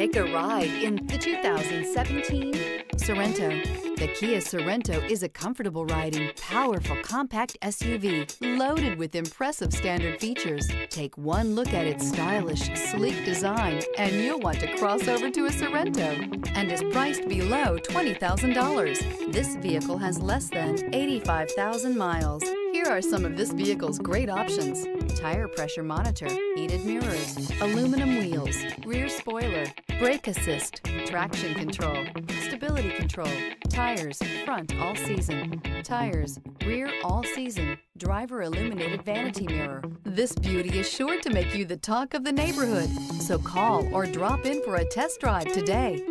Take a ride in the 2017 Sorento. The Kia Sorento is a comfortable riding, powerful compact SUV loaded with impressive standard features. Take one look at its stylish, sleek design and you'll want to cross over to a Sorento and is priced below $20,000. This vehicle has less than 85,000 miles. Here are some of this vehicle's great options. Tire pressure monitor, heated mirrors, aluminum wheels, rear spoiler, brake assist, traction control, stability control, tires, front all season, tires, rear all season, driver illuminated vanity mirror. This beauty is sure to make you the talk of the neighborhood. So call or drop in for a test drive today.